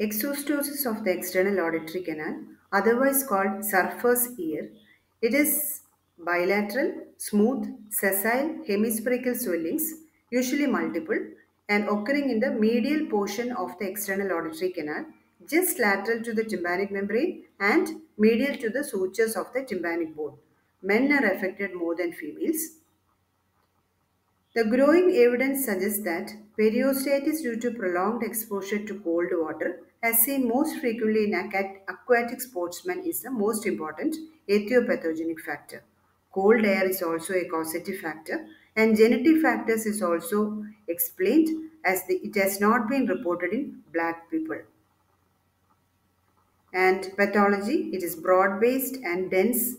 Exostosis of the external auditory canal, otherwise called surfer's ear. It is bilateral, smooth, sessile, hemispherical swellings, usually multiple, and occurring in the medial portion of the external auditory canal, just lateral to the tympanic membrane and medial to the sutures of the tympanic bone. Men are affected more than females. The growing evidence suggests that periostitis due to prolonged exposure to cold water, as seen most frequently in aquatic sportsmen, is the most important etiopathogenic factor. Cold air is also a causative factor, and genetic factors is also explained as the, it has not been reported in black people. And pathology, it is broad-based and dense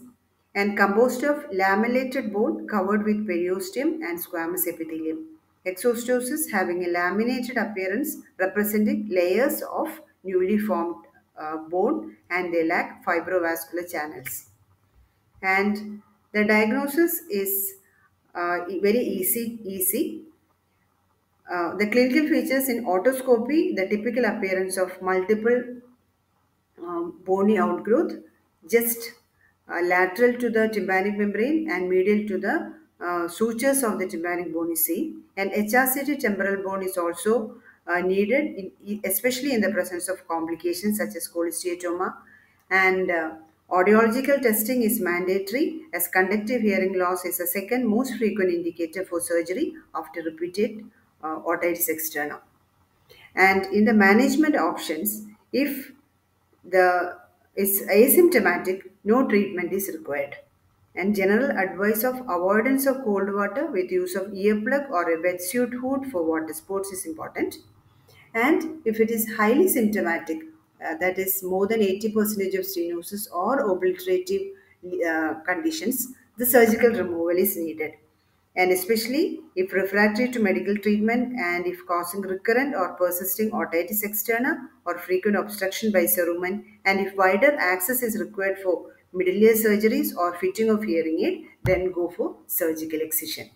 and composed of lamellated bone covered with periosteum and squamous epithelium. Exostosis having a laminated appearance representing layers of newly formed uh, bone and they lack fibrovascular channels. And the diagnosis is uh, very easy. easy. Uh, the clinical features in otoscopy, the typical appearance of multiple um, bony outgrowth, just uh, lateral to the tympanic membrane and medial to the uh, sutures of the tympanic bone is seen. And HRCT temporal bone is also uh, needed, in, especially in the presence of complications such as cholesteatoma. And uh, audiological testing is mandatory as conductive hearing loss is the second most frequent indicator for surgery after repeated uh, otitis externa. And in the management options, if the is asymptomatic, no treatment is required. And general advice of avoidance of cold water with use of earplug or a wetsuit hood for water sports is important. And if it is highly symptomatic, uh, that is more than 80% of stenosis or obliterative uh, conditions, the surgical removal is needed and especially if refractory to medical treatment and if causing recurrent or persisting otitis externa or frequent obstruction by cerumen and if wider access is required for middle ear surgeries or fitting of hearing aid, then go for surgical excision.